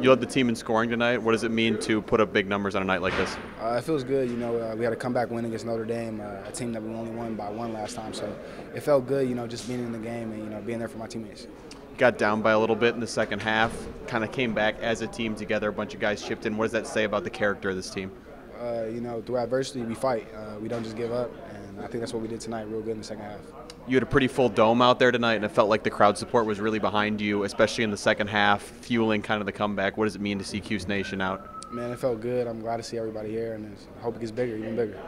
You led the team in scoring tonight. What does it mean to put up big numbers on a night like this? Uh, it feels good. You know, uh, we had a comeback win against Notre Dame, uh, a team that we only won by one last time. So it felt good, you know, just being in the game and, you know, being there for my teammates. Got down by a little bit in the second half, kind of came back as a team together. A bunch of guys chipped in. What does that say about the character of this team? Uh, you know, through adversity, we fight. Uh, we don't just give up. And I think that's what we did tonight, real good in the second half. You had a pretty full dome out there tonight, and it felt like the crowd support was really behind you, especially in the second half, fueling kind of the comeback. What does it mean to see Cuse Nation out? Man, it felt good. I'm glad to see everybody here, and I hope it gets bigger, even bigger.